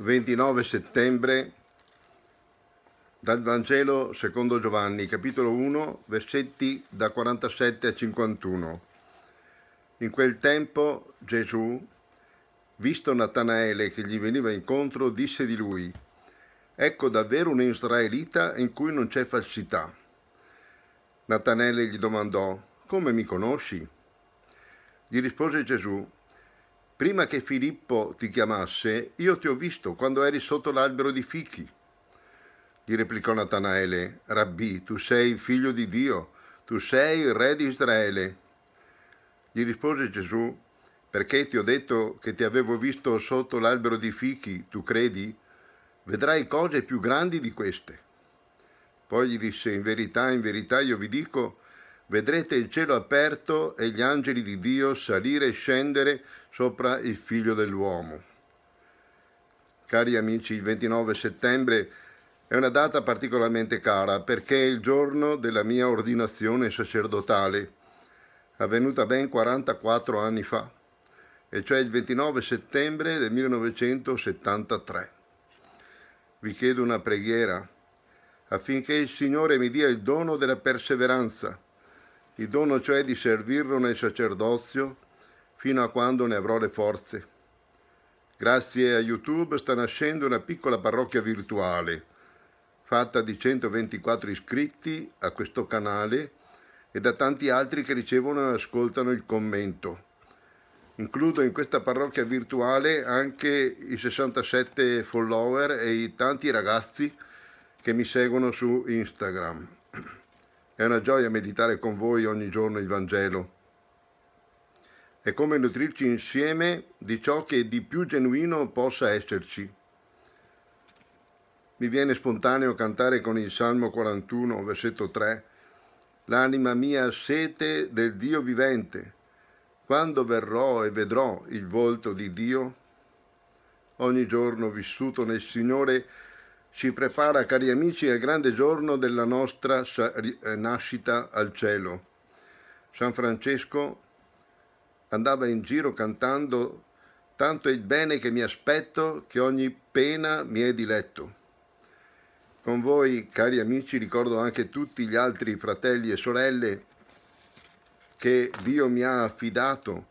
29 settembre dal Vangelo secondo Giovanni, capitolo 1, versetti da 47 a 51. In quel tempo Gesù, visto Natanaele che gli veniva incontro, disse di lui, Ecco davvero un israelita in cui non c'è falsità. Natanaele gli domandò, Come mi conosci? Gli rispose Gesù, Prima che Filippo ti chiamasse, io ti ho visto quando eri sotto l'albero di fichi. Gli replicò Natanaele, Rabbi, tu sei il figlio di Dio, tu sei il re di Israele. Gli rispose Gesù, perché ti ho detto che ti avevo visto sotto l'albero di fichi, tu credi? Vedrai cose più grandi di queste. Poi gli disse, in verità, in verità io vi dico, vedrete il cielo aperto e gli angeli di Dio salire e scendere sopra il figlio dell'uomo. Cari amici, il 29 settembre è una data particolarmente cara perché è il giorno della mia ordinazione sacerdotale, avvenuta ben 44 anni fa, e cioè il 29 settembre del 1973. Vi chiedo una preghiera affinché il Signore mi dia il dono della perseveranza, il dono cioè di servirlo nel sacerdozio fino a quando ne avrò le forze. Grazie a YouTube sta nascendo una piccola parrocchia virtuale, fatta di 124 iscritti a questo canale e da tanti altri che ricevono e ascoltano il commento. Includo in questa parrocchia virtuale anche i 67 follower e i tanti ragazzi che mi seguono su Instagram. È una gioia meditare con voi ogni giorno il Vangelo. È come nutrirci insieme di ciò che di più genuino possa esserci. Mi viene spontaneo cantare con il Salmo 41, versetto 3, L'anima mia sete del Dio vivente. Quando verrò e vedrò il volto di Dio? Ogni giorno vissuto nel Signore ci prepara, cari amici, al grande giorno della nostra eh, nascita al cielo. San Francesco andava in giro cantando tanto è il bene che mi aspetto che ogni pena mi è diletto. Con voi, cari amici, ricordo anche tutti gli altri fratelli e sorelle che Dio mi ha affidato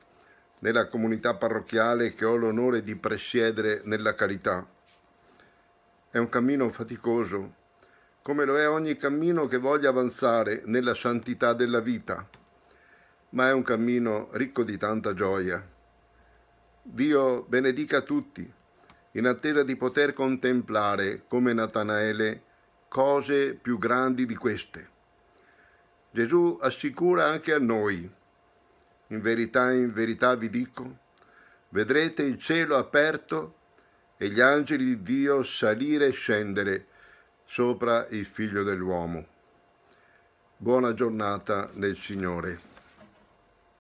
nella comunità parrocchiale che ho l'onore di presiedere nella carità. È un cammino faticoso, come lo è ogni cammino che voglia avanzare nella santità della vita, ma è un cammino ricco di tanta gioia. Dio benedica tutti, in attesa di poter contemplare, come Natanaele, cose più grandi di queste. Gesù assicura anche a noi, in verità, in verità vi dico, vedrete il cielo aperto e gli angeli di Dio salire e scendere sopra il figlio dell'uomo. Buona giornata nel Signore.